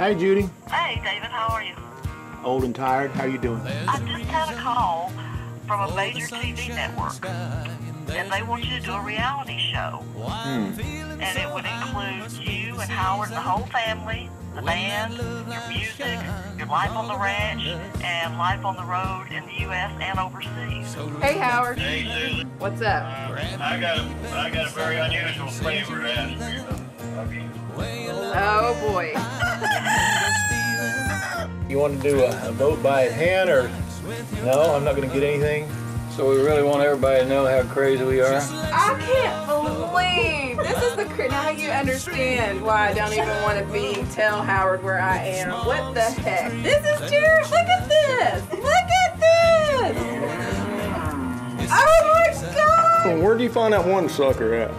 Hi, Judy. Hey, David, how are you? Old and tired. How you doing? I just had a call from a major TV network, and they want you to do a reality show. Hmm. And it would include you and Howard and the whole family, the band, your music, your life on the ranch, and life on the road in the U.S. and overseas. Hey, Howard. Hey, Susan. What's up? I got a, I got a very unusual favor to ask you. of you. Oh, boy. You want to do a, a vote by hand or no? I'm not going to get anything. So we really want everybody to know how crazy we are. I can't believe this is the cra- now you understand why I don't even want to be tell Howard where I am. What the heck? This is Jared. Look at this. Look at this. Oh my God. Well, where'd you find that one sucker at?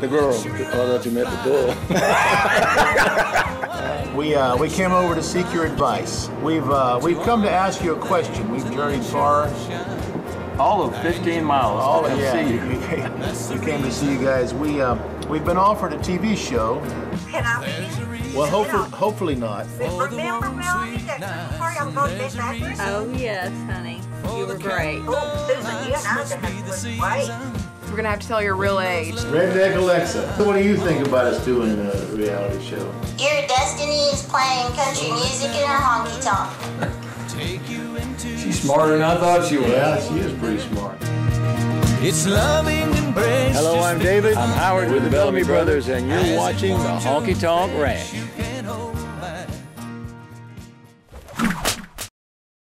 The girl. Oh, I thought you met the bull. We uh, we came over to seek your advice. We've uh, we've come to ask you a question. We've journeyed far. All of 15 miles All to of come yeah, see you. we came, to see you guys. We um, we've been offered a TV show. Can I Well, hopefully hopefully not. remember Melanie that sorry I'm going to Oh, yes, honey. You were great. Oh, Susan, you and I just have to wait. We're gonna have to tell your real age. Redneck Alexa, what do you think about us doing a reality show? Your destiny is playing country music in a honky tonk. She's smarter than I thought she was. Yeah, she is pretty smart. It's loving embrace. Hello, I'm David. I'm Howard with the Bellamy Brothers, and you're watching the Honky Tonk Ranch.